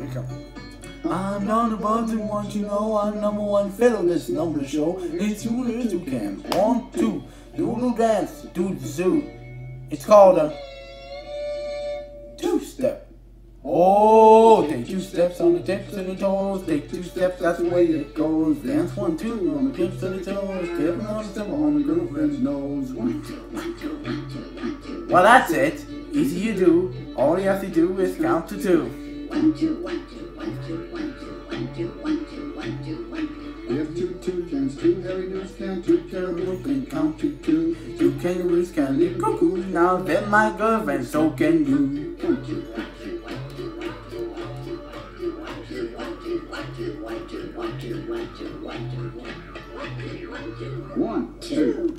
Here we go. I'm about to want you know I'm number one fiddle this number show. It's you little you can. One, two, do the dance, do the zoo. It's called a two step. Oh, take two steps on the tips and the toes. Take two steps, that's the way it goes. Dance one, two on the tips and the toes. Tip on the on the girlfriend's nose. One, two, one, two, one, two, one, two. Well, that's it. Easy you do. All you have to do is count to two. One, two, one, two, one, two, one, two, one, two, one, two, one, two, one, two. If two toucans, two hairy gnus can, two caribou can count to two. Two kangaroos can live cuckoo. Now then, my girlfriend, so can you. Two, two, two, two, one, two, one, two, one, two, one, two, one, two, one, two, one, two, one, two, one, two, one, two, one, two. One, two,